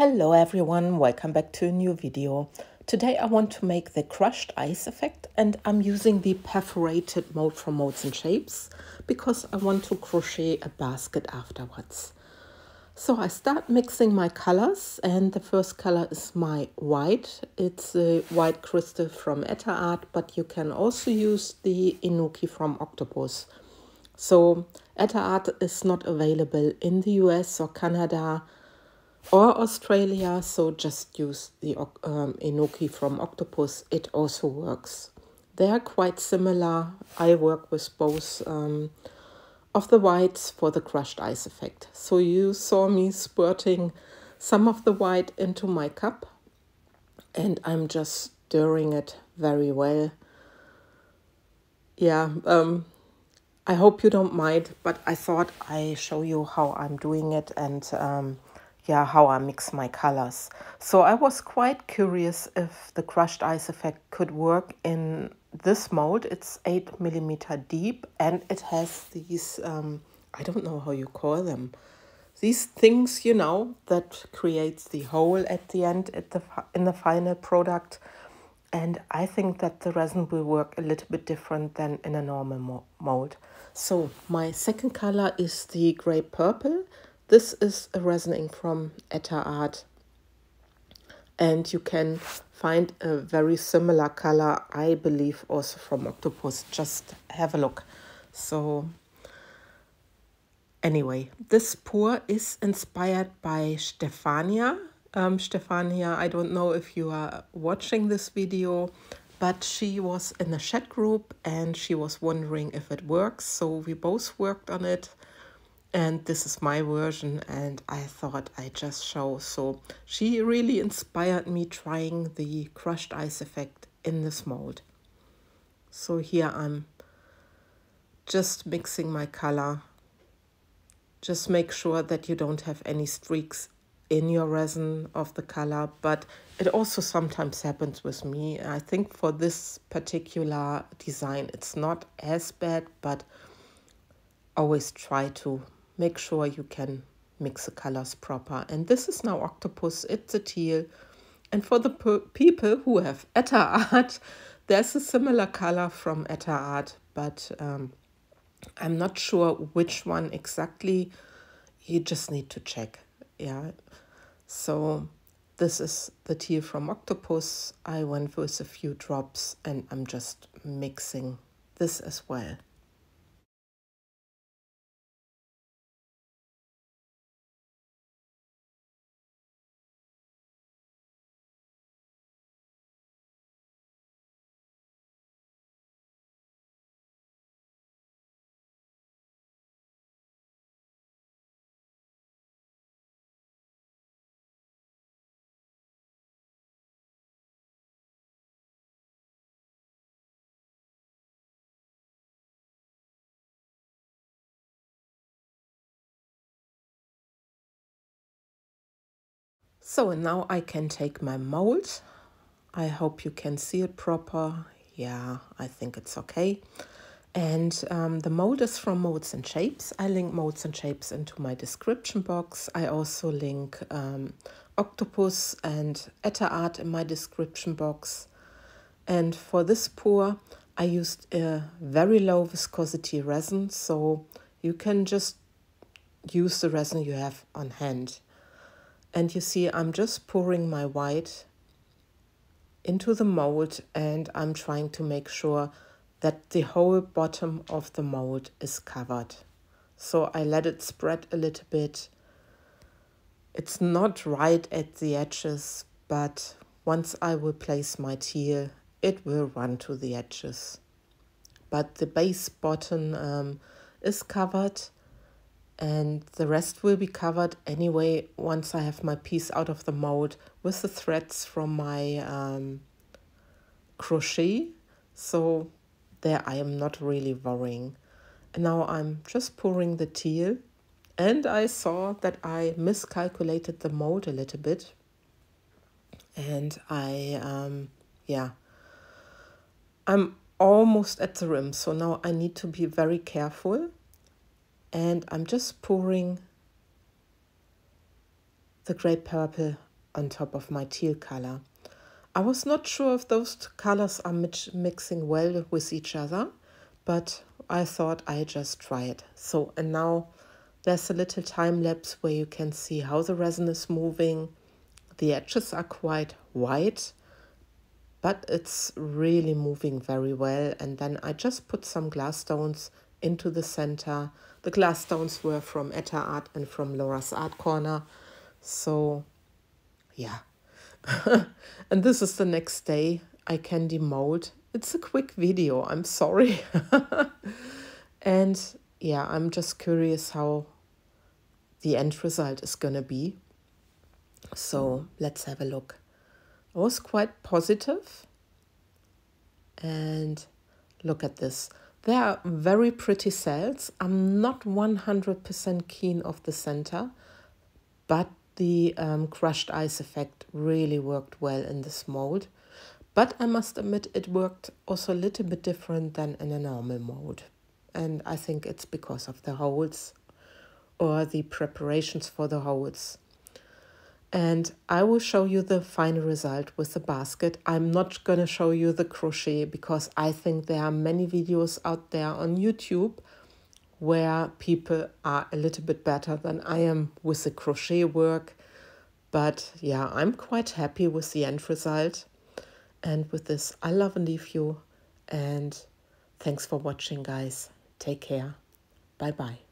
Hello everyone, welcome back to a new video. Today I want to make the crushed ice effect and I'm using the perforated mold from Molds and Shapes because I want to crochet a basket afterwards. So I start mixing my colors and the first color is my white. It's a white crystal from Etter Art but you can also use the Inuki from Octopus. So Etter Art is not available in the US or Canada or Australia, so just use the um, Inuki from Octopus. It also works. They are quite similar. I work with both um, of the whites for the crushed ice effect. So you saw me spurting some of the white into my cup and I'm just stirring it very well. Yeah, um, I hope you don't mind, but I thought I show you how I'm doing it and um, yeah, how I mix my colors. So I was quite curious if the crushed ice effect could work in this mold. It's 8 millimeter deep and it has these, um, I don't know how you call them, these things, you know, that creates the hole at the end at the in the final product. And I think that the resin will work a little bit different than in a normal mold. So my second color is the gray purple this is a resin ink from Etter Art. And you can find a very similar color, I believe, also from Octopus. Just have a look. So anyway, this pour is inspired by Stefania. Um, Stefania, I don't know if you are watching this video, but she was in a chat group and she was wondering if it works. So we both worked on it and this is my version and I thought I just show. So she really inspired me trying the crushed ice effect in this mold. So here I'm just mixing my color. Just make sure that you don't have any streaks in your resin of the color but it also sometimes happens with me. I think for this particular design it's not as bad but always try to make sure you can mix the colors proper. And this is now octopus, it's a teal. And for the people who have Etter art, there's a similar color from Etter art, but um, I'm not sure which one exactly. You just need to check. Yeah. So this is the teal from Octopus. I went with a few drops and I'm just mixing this as well. So now I can take my mold. I hope you can see it proper. Yeah, I think it's okay. And um, the mold is from Molds and Shapes. I link Molds and Shapes into my description box. I also link um, Octopus and Etter Art in my description box. And for this pour, I used a very low viscosity resin, so you can just use the resin you have on hand. And you see, I'm just pouring my white into the mold and I'm trying to make sure that the whole bottom of the mold is covered. So I let it spread a little bit. It's not right at the edges, but once I will place my teal, it will run to the edges. But the base bottom um, is covered and the rest will be covered anyway once I have my piece out of the mold with the threads from my um, crochet. So there I am not really worrying. And now I'm just pouring the teal. And I saw that I miscalculated the mold a little bit. And I um, yeah. I'm almost at the rim so now I need to be very careful and I'm just pouring the gray purple on top of my teal color. I was not sure if those colors are mixing well with each other, but I thought I just try it. So, and now there's a little time lapse where you can see how the resin is moving. The edges are quite white, but it's really moving very well. And then I just put some glass stones into the center. The glass stones were from Etter Art and from Laura's Art Corner. So, yeah. and this is the next day. I can demold. It's a quick video, I'm sorry. and yeah, I'm just curious how the end result is going to be. So let's have a look. I was quite positive. And look at this. They are very pretty cells. I'm not 100% keen of the center, but the um, crushed ice effect really worked well in this mold. But I must admit it worked also a little bit different than in a normal mold. And I think it's because of the holes or the preparations for the holes. And I will show you the final result with the basket. I'm not going to show you the crochet because I think there are many videos out there on YouTube where people are a little bit better than I am with the crochet work. But yeah, I'm quite happy with the end result. And with this, I love and leave you. And thanks for watching, guys. Take care. Bye bye.